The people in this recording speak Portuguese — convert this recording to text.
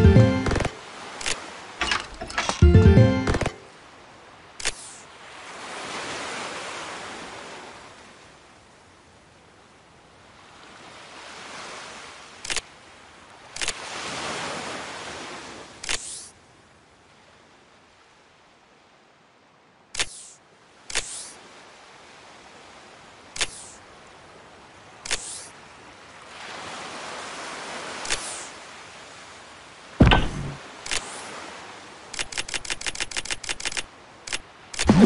Thank you.